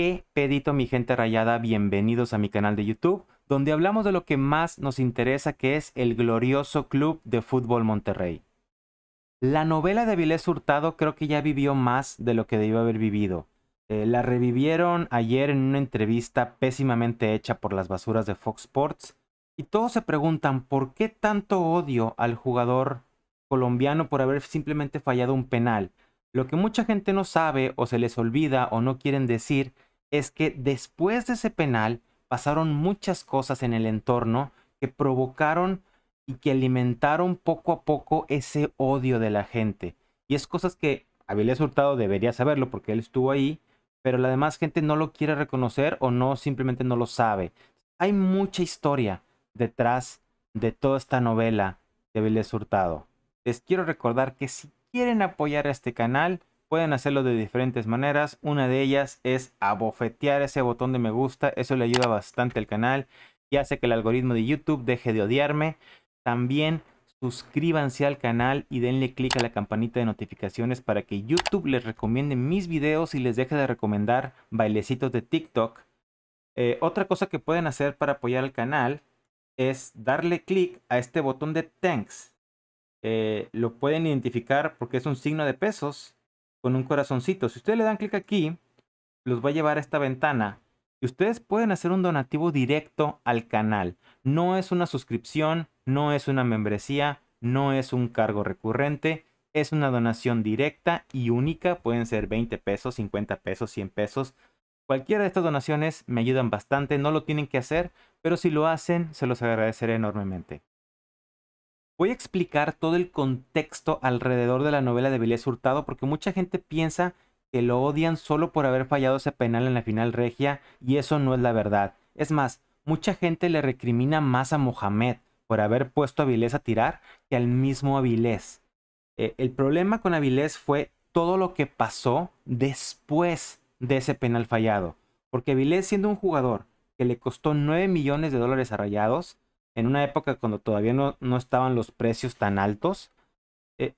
¿Qué pedito mi gente rayada? Bienvenidos a mi canal de YouTube, donde hablamos de lo que más nos interesa, que es el glorioso Club de Fútbol Monterrey. La novela de Avilés Hurtado creo que ya vivió más de lo que debió haber vivido. Eh, la revivieron ayer en una entrevista pésimamente hecha por las basuras de Fox Sports y todos se preguntan por qué tanto odio al jugador colombiano por haber simplemente fallado un penal. Lo que mucha gente no sabe o se les olvida o no quieren decir es que después de ese penal pasaron muchas cosas en el entorno que provocaron y que alimentaron poco a poco ese odio de la gente. Y es cosas que Avilés Hurtado debería saberlo porque él estuvo ahí, pero la demás gente no lo quiere reconocer o no simplemente no lo sabe. Hay mucha historia detrás de toda esta novela de Avilés Hurtado. Les quiero recordar que si quieren apoyar a este canal, pueden hacerlo de diferentes maneras. Una de ellas es abofetear ese botón de me gusta. Eso le ayuda bastante al canal y hace que el algoritmo de YouTube deje de odiarme. También suscríbanse al canal y denle click a la campanita de notificaciones para que YouTube les recomiende mis videos y les deje de recomendar bailecitos de TikTok. Eh, otra cosa que pueden hacer para apoyar al canal es darle click a este botón de thanks. Eh, lo pueden identificar porque es un signo de pesos con un corazoncito. Si ustedes le dan clic aquí, los va a llevar a esta ventana y ustedes pueden hacer un donativo directo al canal. No es una suscripción, no es una membresía, no es un cargo recurrente, es una donación directa y única. Pueden ser 20 pesos, 50 pesos, 100 pesos. Cualquiera de estas donaciones me ayudan bastante, no lo tienen que hacer, pero si lo hacen, se los agradeceré enormemente. Voy a explicar todo el contexto alrededor de la novela de Vilés Hurtado porque mucha gente piensa que lo odian solo por haber fallado ese penal en la final regia y eso no es la verdad. Es más, mucha gente le recrimina más a Mohamed por haber puesto a Avilés a tirar que al mismo Avilés. Eh, el problema con Avilés fue todo lo que pasó después de ese penal fallado. Porque Avilés siendo un jugador que le costó 9 millones de dólares a en una época cuando todavía no, no estaban los precios tan altos, eh,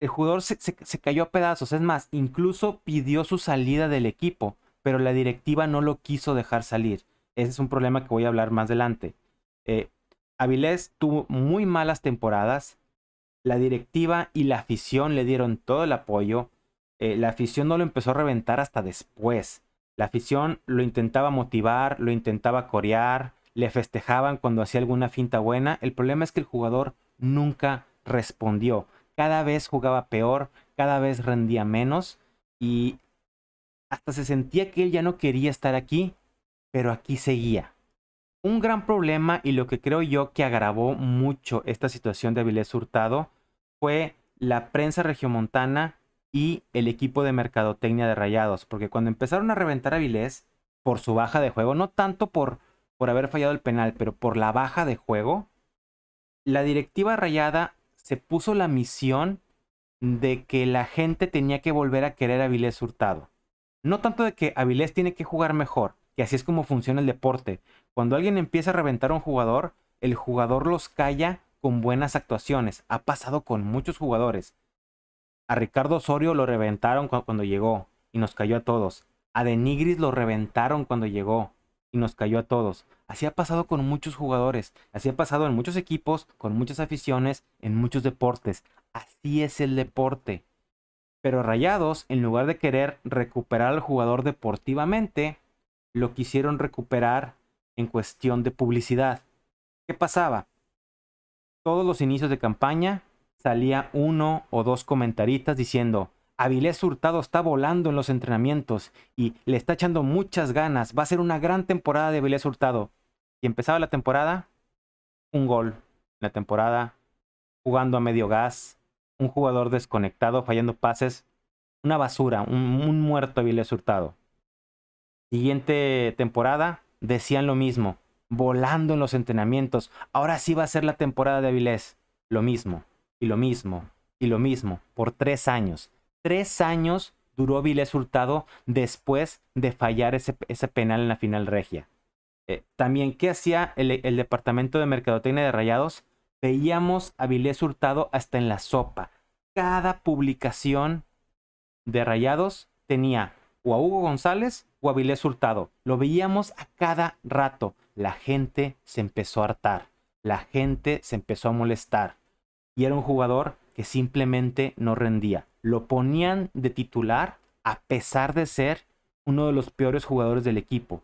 el jugador se, se, cayó a pedazos. Es más, incluso pidió su salida del equipo, pero la directiva no lo quiso dejar salir. Ese es un problema que voy a hablar más adelante. Eh, Avilés tuvo muy malas temporadas. La directiva y la afición le dieron todo el apoyo. Eh, la afición no lo empezó a reventar hasta después. La afición lo intentaba motivar, lo intentaba corear, le festejaban cuando hacía alguna finta buena. El problema es que el jugador nunca respondió. Cada vez jugaba peor, cada vez rendía menos y hasta se sentía que él ya no quería estar aquí, pero aquí seguía. Un gran problema y lo que creo yo que agravó mucho esta situación de Avilés Hurtado fue la prensa regiomontana y el equipo de mercadotecnia de Rayados, porque cuando empezaron a reventar a Avilés por su baja de juego, no tanto por por haber fallado el penal, pero por la baja de juego, la directiva rayada se puso la misión de que la gente tenía que volver a querer a Avilés Hurtado. No tanto de que Avilés tiene que jugar mejor, que así es como funciona el deporte. Cuando alguien empieza a reventar a un jugador, el jugador los calla con buenas actuaciones. Ha pasado con muchos jugadores. A Ricardo Osorio lo reventaron cuando llegó y nos cayó a todos. A Denigris lo reventaron cuando llegó y nos cayó a todos. Así ha pasado con muchos jugadores, así ha pasado en muchos equipos, con muchas aficiones, en muchos deportes. Así es el deporte. Pero Rayados, en lugar de querer recuperar al jugador deportivamente, lo quisieron recuperar en cuestión de publicidad. ¿Qué pasaba? Todos los inicios de campaña salía uno o dos comentaristas diciendo, Avilés Hurtado está volando en los entrenamientos y le está echando muchas ganas. Va a ser una gran temporada de Avilés Hurtado. Y empezaba la temporada, un gol. La temporada, jugando a medio gas, un jugador desconectado, fallando pases. Una basura, un, muerto Avilés Hurtado. Siguiente temporada, decían lo mismo. Volando en los entrenamientos. Ahora sí va a ser la temporada de Avilés. Lo mismo, y lo mismo, y lo mismo, por tres años tres años duró Vilés Hurtado después de fallar ese, penal en la final regia. Eh, también, ¿qué hacía el, el, departamento de mercadotecnia de Rayados? Veíamos a Vilés Hurtado hasta en la sopa. Cada publicación de Rayados tenía o a Hugo González o Avilés Hurtado. Lo veíamos a cada rato. La gente se empezó a hartar. La gente se empezó a molestar. Y era un jugador que simplemente no rendía. Lo ponían de titular a pesar de ser uno de los peores jugadores del equipo.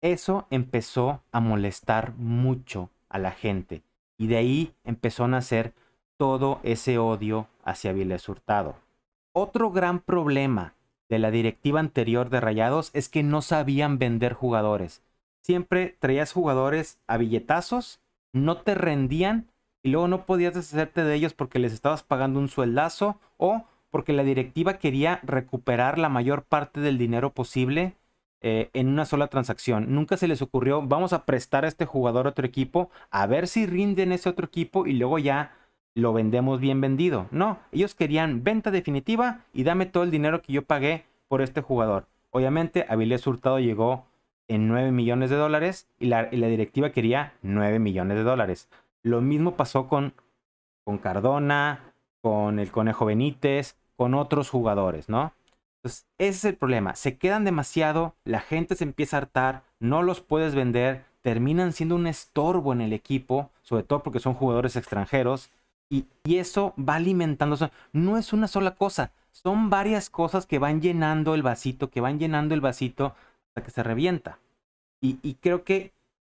Eso empezó a molestar mucho a la gente. Y de ahí empezó a nacer todo ese odio hacia Avilés Hurtado. Otro gran problema de la directiva anterior de Rayados es que no sabían vender jugadores. Siempre traías jugadores a billetazos, no te rendían y luego no podías deshacerte de ellos porque les estabas pagando un sueldazo o porque la directiva quería recuperar la mayor parte del dinero posible eh, en una sola transacción. Nunca se les ocurrió, vamos a prestar a este jugador a otro equipo, a ver si rinden ese otro equipo y luego ya lo vendemos bien vendido. No, ellos querían venta definitiva y dame todo el dinero que yo pagué por este jugador. Obviamente, Avilés Hurtado llegó en 9 millones de dólares y la, directiva quería 9 millones de dólares. Lo mismo pasó con, con Cardona, con el Conejo Benítez, con otros jugadores, ¿no? Entonces, ese es el problema. Se quedan demasiado, la gente se empieza a hartar, no los puedes vender, terminan siendo un estorbo en el equipo, sobre todo porque son jugadores extranjeros y, eso va alimentándose. No es una sola cosa, son varias cosas que van llenando el vasito, que van llenando el vasito hasta que se revienta. Y, creo que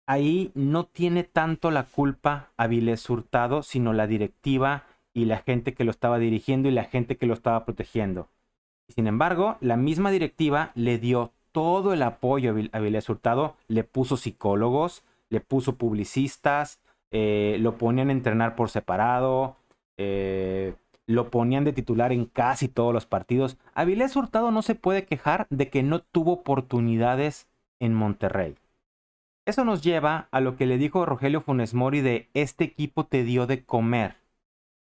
ahí no tiene tanto la culpa Avilés Hurtado, sino la directiva y la gente que lo estaba dirigiendo y la gente que lo estaba protegiendo. Sin embargo, la misma directiva le dio todo el apoyo a Avilés Hurtado, le puso psicólogos, le puso publicistas, eh, lo ponían a entrenar por separado, eh, lo ponían de titular en casi todos los partidos. Avilés Hurtado no se puede quejar de que no tuvo oportunidades en Monterrey. Eso nos lleva a lo que le dijo Rogelio Funes Mori de este equipo te dio de comer.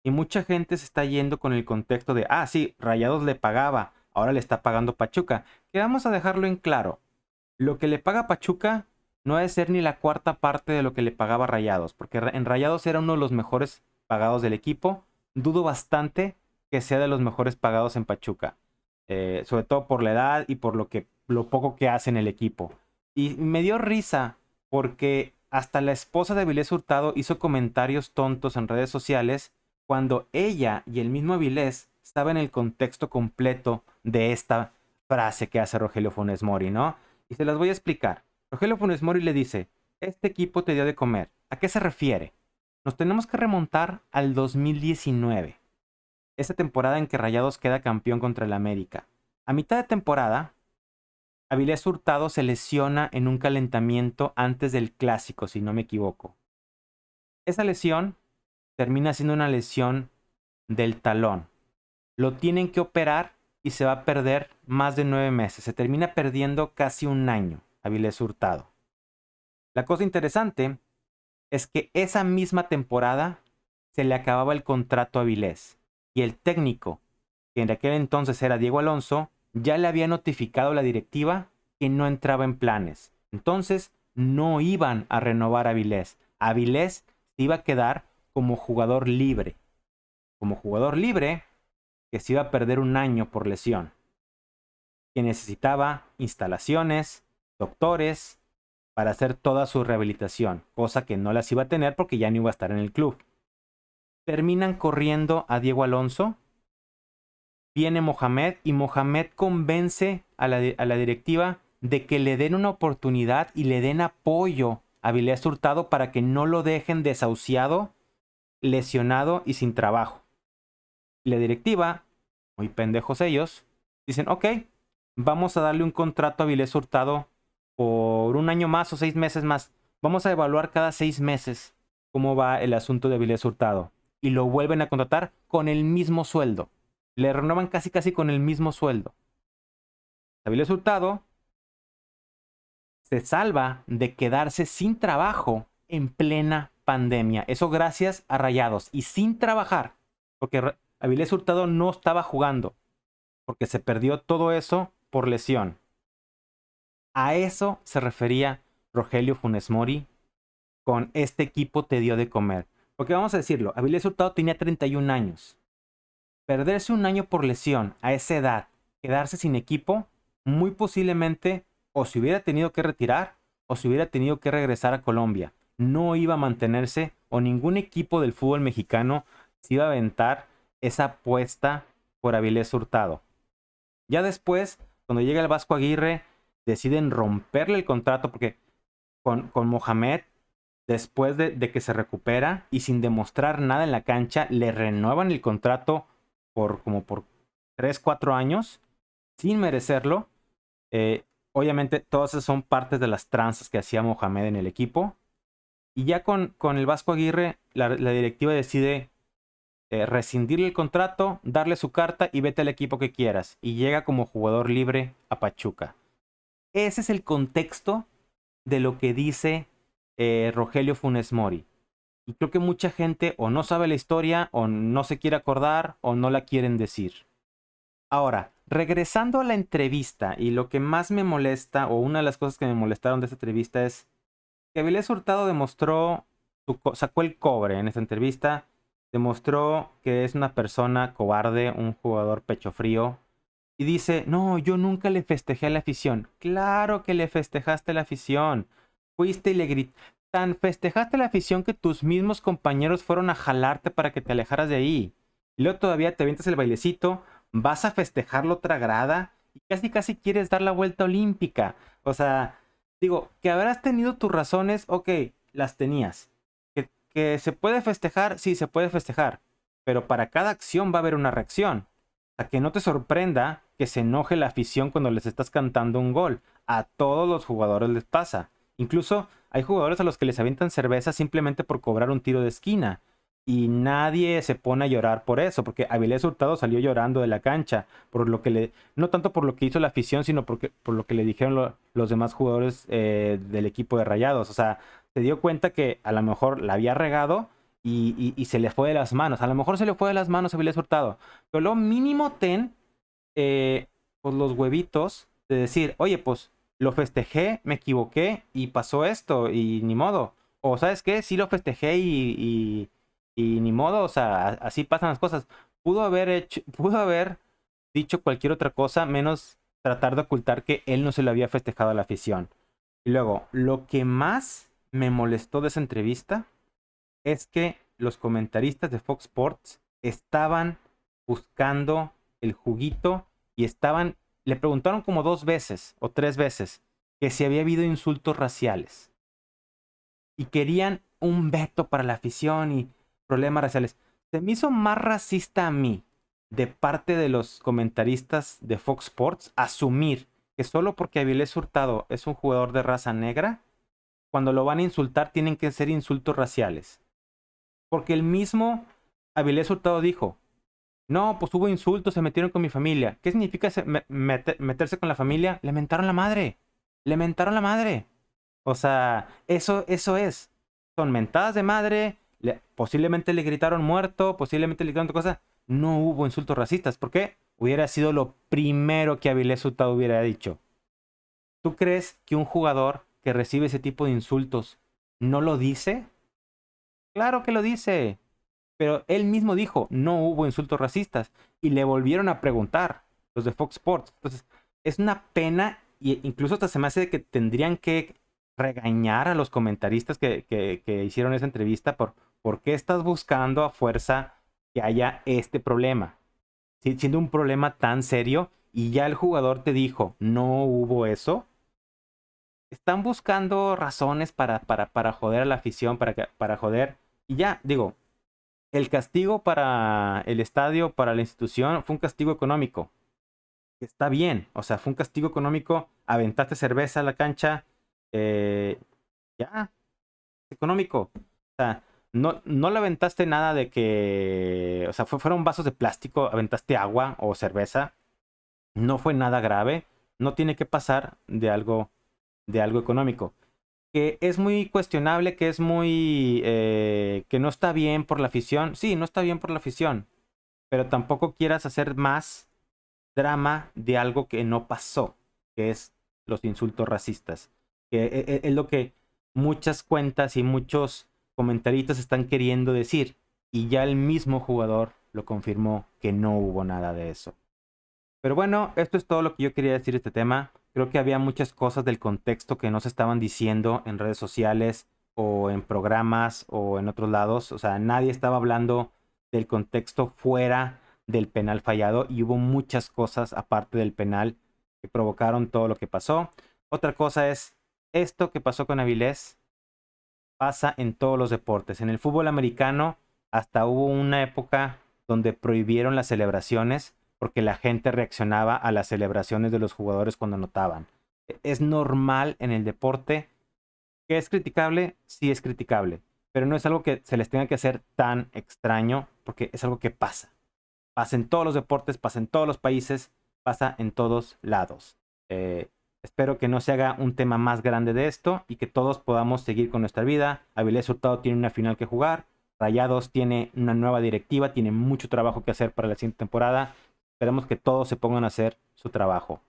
Y mucha gente se está yendo con el contexto de, ah, sí, Rayados le pagaba, ahora le está pagando Pachuca. Que vamos a dejarlo en claro. Lo que le paga Pachuca no debe ser ni la cuarta parte de lo que le pagaba Rayados, porque en Rayados era uno de los mejores pagados del equipo. Dudo bastante que sea de los mejores pagados en Pachuca, eh, sobre todo por la edad y por lo, que, lo poco que hace en el equipo. Y me dio risa porque hasta la esposa de Avilés Hurtado hizo comentarios tontos en redes sociales cuando ella y el mismo Avilés estaban en el contexto completo de esta frase que hace Rogelio Funes Mori, ¿no? Y se las voy a explicar. Rogelio Funes Mori le dice, este equipo te dio de comer. ¿A qué se refiere? Nos tenemos que remontar al 2019, esa temporada en que Rayados queda campeón contra el América. A mitad de temporada, Avilés Hurtado se lesiona en un calentamiento antes del clásico, si no me equivoco. Esa lesión termina siendo una lesión del talón. Lo tienen que operar y se va a perder más de nueve meses. Se termina perdiendo casi un año. Avilés Hurtado. La cosa interesante es que esa misma temporada se le acababa el contrato a Avilés y el técnico, que en aquel entonces era Diego Alonso, ya le había notificado a la directiva que no entraba en planes. Entonces no iban a renovar a Avilés. Avilés se iba a quedar como jugador libre. Como jugador libre que se iba a perder un año por lesión. Que necesitaba instalaciones, doctores para hacer toda su rehabilitación, cosa que no las iba a tener porque ya no iba a estar en el club. Terminan corriendo a Diego Alonso. Viene Mohamed y Mohamed convence a la, directiva de que le den una oportunidad y le den apoyo a Vilés Hurtado para que no lo dejen desahuciado, lesionado y sin trabajo. La directiva, muy pendejos ellos, dicen, ok, vamos a darle un contrato a Vilés Hurtado por un año más o seis meses más. Vamos a evaluar cada seis meses cómo va el asunto de Avilés Hurtado. Y lo vuelven a contratar con el mismo sueldo. Le renuevan casi casi con el mismo sueldo. Avilés Hurtado se salva de quedarse sin trabajo en plena pandemia. Eso gracias a Rayados. Y sin trabajar. Porque Avilés Hurtado no estaba jugando. Porque se perdió todo eso por lesión. A eso se refería Rogelio Funes Mori con este equipo te dio de comer. Porque vamos a decirlo, Avilés Hurtado tenía 31 años. Perderse un año por lesión a esa edad, quedarse sin equipo, muy posiblemente o se hubiera tenido que retirar o se hubiera tenido que regresar a Colombia. No iba a mantenerse o ningún equipo del fútbol mexicano se iba a aventar esa apuesta por Avilés Hurtado. Ya después, cuando llega el Vasco Aguirre, deciden romperle el contrato porque con, con Mohamed, después de, que se recupera y sin demostrar nada en la cancha, le renuevan el contrato por como por 3, 4 años, sin merecerlo. Eh, obviamente, todas esas son partes de las tranzas que hacía Mohamed en el equipo. Y ya con, con el Vasco Aguirre, la, directiva decide eh, rescindirle el contrato, darle su carta y vete al equipo que quieras. Y llega como jugador libre a Pachuca. Ese es el contexto de lo que dice eh, Rogelio Funes Mori. Y creo que mucha gente o no sabe la historia, o no se quiere acordar, o no la quieren decir. Ahora, regresando a la entrevista, y lo que más me molesta, o una de las cosas que me molestaron de esta entrevista es que Avilés Hurtado demostró, sacó el cobre en esta entrevista, demostró que es una persona cobarde, un jugador pecho frío, y dice, no, yo nunca le festejé a la afición. Claro que le festejaste a la afición. Fuiste y le gritaste. Tan festejaste a la afición que tus mismos compañeros fueron a jalarte para que te alejaras de ahí. Y luego todavía te avientas el bailecito, vas a festejarlo otra grada y casi casi quieres dar la vuelta olímpica. O sea, Digo, que habrás tenido tus razones, ok, las tenías. Que, que se puede festejar, sí, se puede festejar. Pero para cada acción va a haber una reacción. A que no te sorprenda que se enoje la afición cuando les estás cantando un gol. A todos los jugadores les pasa. Incluso hay jugadores a los que les avientan cerveza simplemente por cobrar un tiro de esquina y nadie se pone a llorar por eso, porque Avilés Hurtado salió llorando de la cancha, por lo que le, no tanto por lo que hizo la afición, sino porque, por lo que le dijeron los demás jugadores eh, del equipo de Rayados. O sea, se dio cuenta que a lo mejor la había regado y, se le fue de las manos. A lo mejor se le fue de las manos a Avilés Hurtado. Pero lo mínimo ten, eh, pues los huevitos de decir, oye, pues lo festejé, me equivoqué y pasó esto y ni modo. O sabes qué, sí lo festejé y y ni modo, o sea, así pasan las cosas. Pudo haber hecho, pudo haber dicho cualquier otra cosa menos tratar de ocultar que él no se lo había festejado a la afición. Y luego, lo que más me molestó de esa entrevista es que los comentaristas de Fox Sports estaban buscando el juguito y estaban, le preguntaron como dos veces o tres veces que si había habido insultos raciales. Y querían un veto para la afición y problemas raciales. Se me hizo más racista a mí, de parte de los comentaristas de Fox Sports, asumir que solo porque Avilés Hurtado es un jugador de raza negra, cuando lo van a insultar tienen que ser insultos raciales. Porque el mismo Avilés Hurtado dijo, no, pues hubo insultos, se metieron con mi familia. ¿Qué significa meterse con la familia? Le mentaron la madre. Le mentaron la madre. O sea, eso, eso es. Son mentadas de madre, posiblemente le gritaron muerto, posiblemente le gritaron otra cosa. No hubo insultos racistas. ¿Por qué? Hubiera sido lo primero que Avilés Hurtado hubiera dicho. ¿Tú crees que un jugador que recibe ese tipo de insultos no lo dice? Claro que lo dice. Pero él mismo dijo, no hubo insultos racistas. Y le volvieron a preguntar los de Fox Sports. Entonces, es una pena e incluso hasta se me hace que tendrían que regañar a los comentaristas que, que, hicieron esa entrevista por por qué estás buscando a fuerza que haya este problema. siendo un problema tan serio y ya el jugador te dijo, no hubo eso. Están buscando razones para, para, para joder a la afición, para, para joder. Y ya, digo, el castigo para el estadio, para la institución, fue un castigo económico. Está bien, o sea, fue un castigo económico, aventaste cerveza a la cancha, eh, ya, económico. O sea, no, no le aventaste nada de que, o sea, fueron vasos de plástico, aventaste agua o cerveza. No fue nada grave. No tiene que pasar de algo, de algo económico. Que es muy cuestionable, que es muy, eh, que no está bien por la afición. Sí, no está bien por la afición. Pero tampoco quieras hacer más drama de algo que no pasó, que es los insultos racistas. Que e, e, es lo que muchas cuentas y muchos comentaristas están queriendo decir. Y ya el mismo jugador lo confirmó que no hubo nada de eso. Pero bueno, esto es todo lo que yo quería decir de este tema. creo que había muchas cosas del contexto que no se estaban diciendo en redes sociales o en programas o en otros lados. O sea, nadie estaba hablando del contexto fuera del penal fallado y hubo muchas cosas aparte del penal que provocaron todo lo que pasó. Otra cosa es esto que pasó con Avilés pasa en todos los deportes. En el fútbol americano hasta hubo una época donde prohibieron las celebraciones porque la gente reaccionaba a las celebraciones de los jugadores cuando anotaban. Es normal en el deporte. ¿Que es criticable? Sí es criticable. Pero no es algo que se les tenga que hacer tan extraño porque es algo que pasa. Pasa en todos los deportes, pasa en todos los países, pasa en todos lados. Eh, espero que no se haga un tema más grande de esto y que todos podamos seguir con nuestra vida. Avilés Hurtado tiene una final que jugar. Rayados tiene una nueva directiva, tiene mucho trabajo que hacer para la siguiente temporada. Esperemos que todos se pongan a hacer su trabajo.